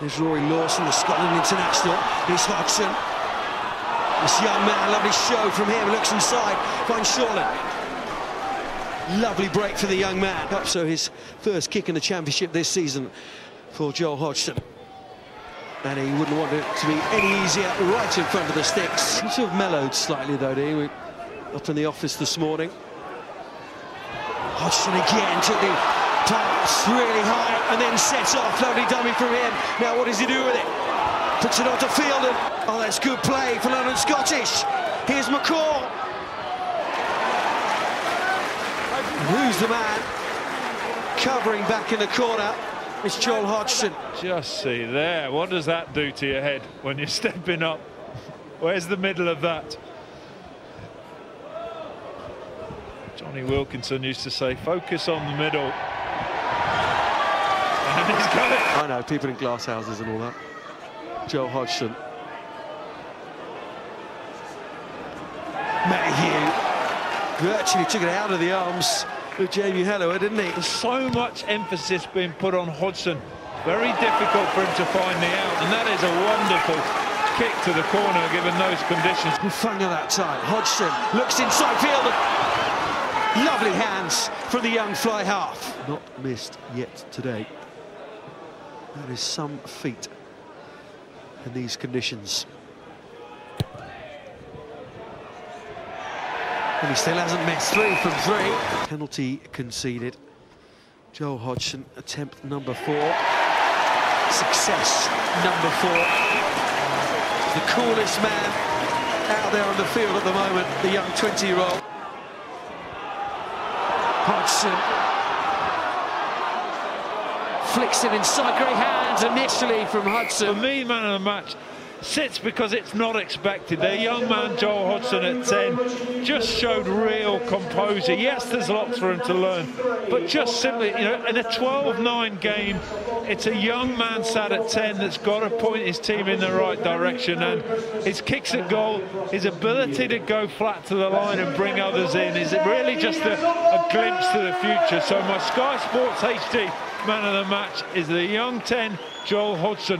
There's Rory Lawson, the Scotland international. Here's Hodgson. This young man, lovely show from him. Looks inside, finds Shortland. Lovely break for the young man. Up so his first kick in the championship this season for Joel Hodgson. And he wouldn't want it to be any easier right in front of the sticks. He sort of mellowed slightly though, did he? We up in the office this morning. Hodgson again took the pass really high and then sets off. Lovely dummy from him. Now what does he do with it? Puts it onto field and oh that's good play for London Scottish. Here's McCall. Who's the man? Covering back in the corner. It's Joel Hodgson. Just see there. What does that do to your head when you're stepping up? Where's the middle of that? Jonny Wilkinson used to say, focus on the middle. And he's got it. I know, people in glass houses and all that. Joel Hodgson. Mayhew virtually took it out of the arms of Jamie Helleur, didn't he? There's so much emphasis being put on Hodgson. Very difficult for him to find the out, and that is a wonderful kick to the corner given those conditions. Funga that time. Hodgson looks inside field. Lovely hands from the young fly half. Not missed yet today. That is some feat in these conditions. And he still hasn't missed three from three. Penalty conceded. Joel Hodgson, attempt number four. Success number four. The coolest man out there on the field at the moment, the young 20-year-old. Hodgson flicks it inside, great hands initially from Hudson. For me, man of the match sits because it's not expected. Their young man, Joel Hodgson, at 10, just showed real composure. Yes, there's lots for him to learn, but just simply, you know, in a 12-9 game, it's a young man sat at 10 that's got to point his team in the right direction, and his kicks at goal, his ability to go flat to the line and bring others in is it really just a, a glimpse to the future. So my Sky Sports HD man of the match is the young 10, Joel Hodgson.